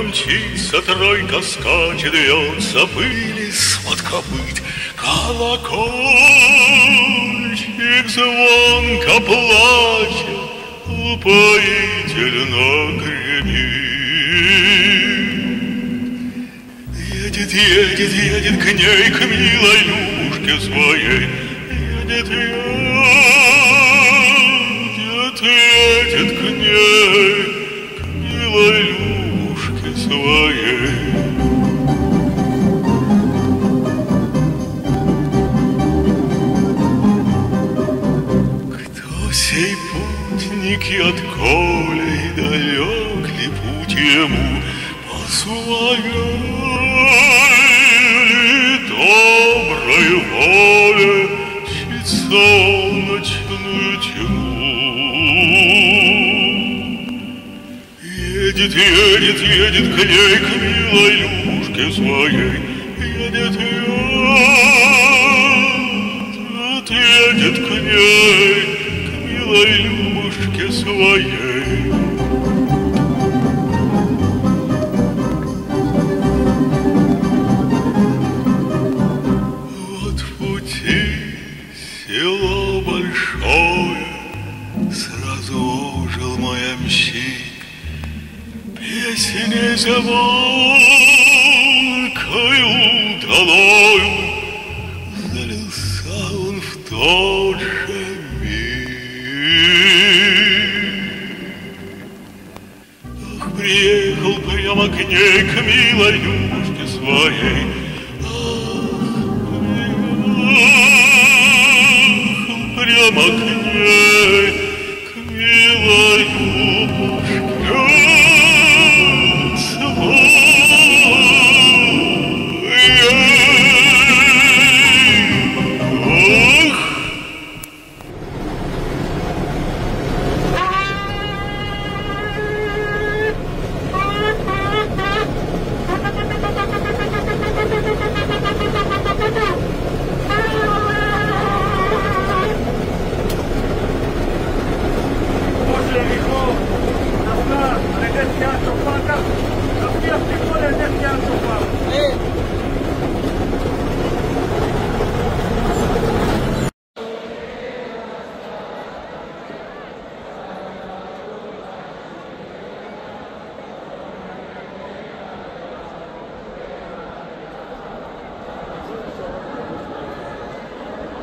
мчится, тройка скачет, вьется пыли свод копыт. Колокольчик звонко плачет, упоительно гремит. Едет, едет, едет к ней, к милой Любушке своей, едет, едет, путники от коли далек ли путь ему по своей доброй воле солнечную тьму? Едет, едет, едет к ней, к милой Любушке своей, едет, едет, едет к ней, милой Любушке своей. Вот в пути село большое, Сразу ожил мой ямщик, Песеней звонкою приехал прямо к ней, к милой Любушке своей, Ах, приехал прямо к